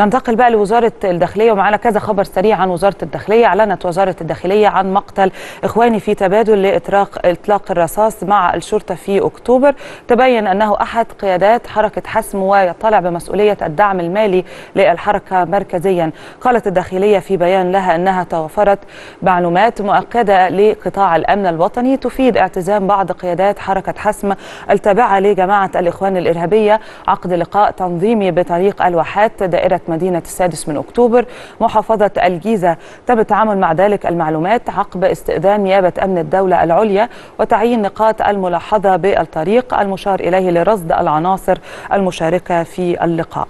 ننتقل بقى لوزارة الداخلية ومعنا كذا خبر سريع عن وزارة الداخلية. أعلنت وزارة الداخلية عن مقتل إخواني في تبادل لإطلاق إطلاق الرصاص مع الشرطة في أكتوبر. تبين أنه أحد قيادات حركة حسم ويطلع بمسؤولية الدعم المالي للحركة مركزيا. قالت الداخلية في بيان لها أنها توفرت معلومات مؤكدة لقطاع الأمن الوطني تفيد اعتزام بعض قيادات حركة حسم التابعة لجماعة الإخوان الإرهابية عقد لقاء تنظيمي بطريق الواحات. دائرة مدينة السادس من أكتوبر محافظة الجيزة تم التعامل مع ذلك المعلومات عقب استئذان نيابة أمن الدولة العليا وتعيين نقاط الملاحظة بالطريق. المشار إليه لرصد العناصر المشاركة في اللقاء.